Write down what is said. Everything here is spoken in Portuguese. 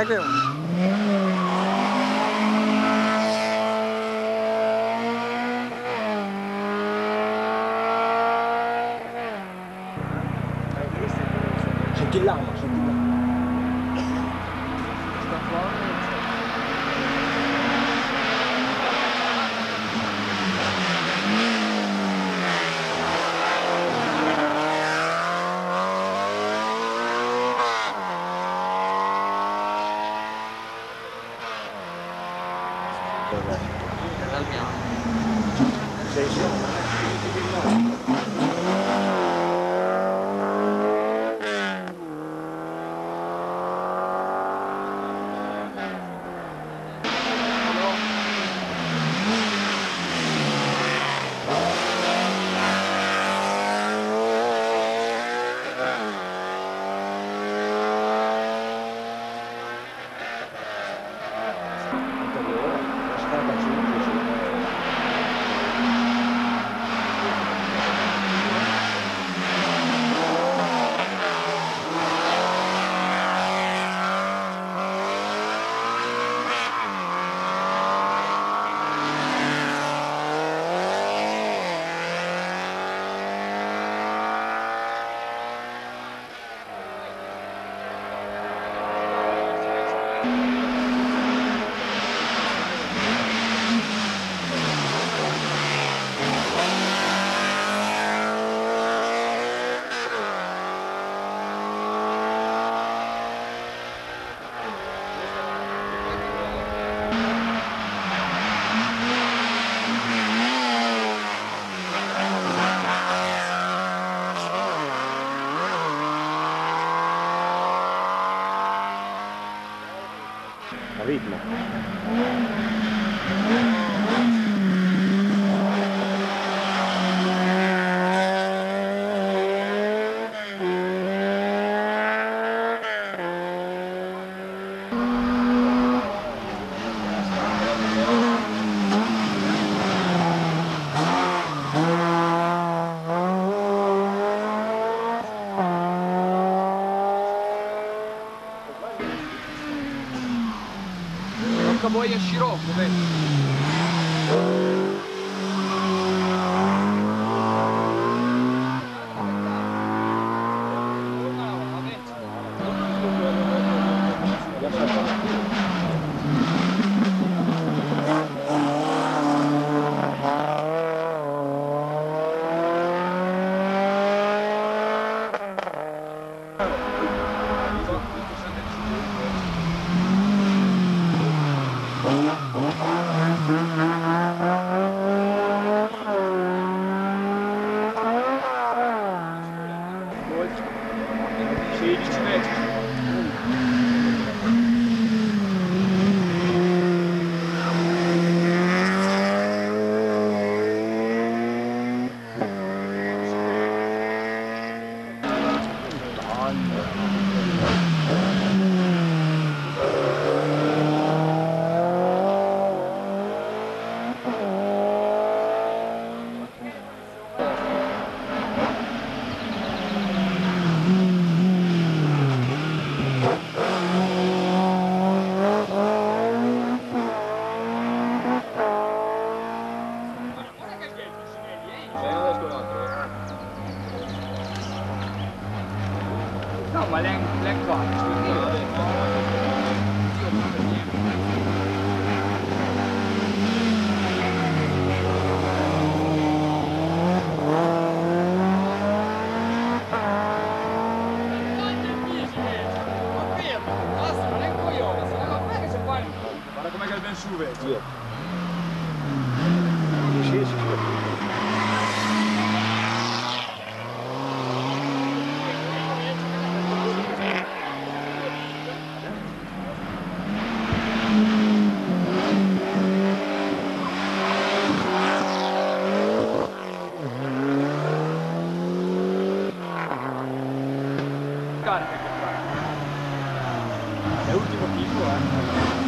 একদম 길 나온 거야. organization. A ritmo. Nagoya Scirocco, vedi? Schubert. Cara, é, é, é o último aqui, eu.